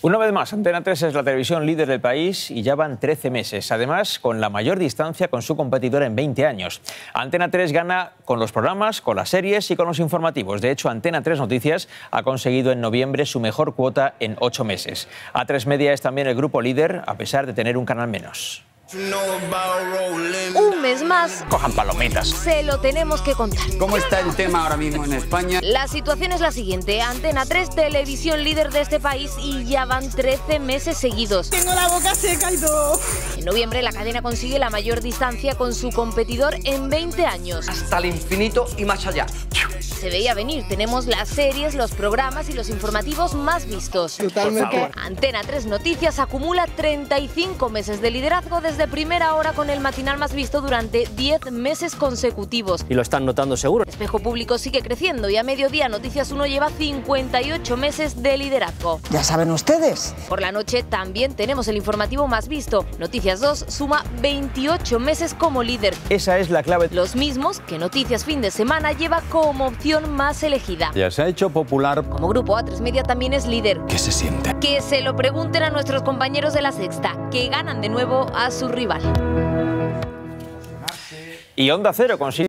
Una vez más, Antena 3 es la televisión líder del país y ya van 13 meses. Además, con la mayor distancia con su competidor en 20 años. Antena 3 gana con los programas, con las series y con los informativos. De hecho, Antena 3 Noticias ha conseguido en noviembre su mejor cuota en 8 meses. A3 Media es también el grupo líder, a pesar de tener un canal menos. Un mes más. Cojan palomitas. Se lo tenemos que contar. ¿Cómo está el tema ahora mismo en España? La situación es la siguiente. Antena 3, televisión líder de este país y ya van 13 meses seguidos. Tengo la boca seca y todo. En noviembre la cadena consigue la mayor distancia con su competidor en 20 años. Hasta el infinito y más allá. Se veía venir. Tenemos las series, los programas y los informativos más vistos. Totalmente. Antena 3 Noticias acumula 35 meses de liderazgo desde primera hora con el matinal más visto durante 10 meses consecutivos. Y lo están notando seguro. Espejo Público sigue creciendo y a mediodía Noticias 1 lleva 58 meses de liderazgo. Ya saben ustedes. Por la noche también tenemos el informativo más visto. Noticias 2 suma 28 meses como líder. Esa es la clave. Los mismos que Noticias Fin de Semana lleva como opción más elegida. Ya se ha hecho popular. Como grupo A3 Media también es líder. ¿Qué se siente? Que se lo pregunten a nuestros compañeros de la Sexta, que ganan de nuevo a su rival. Y Onda Cero consigue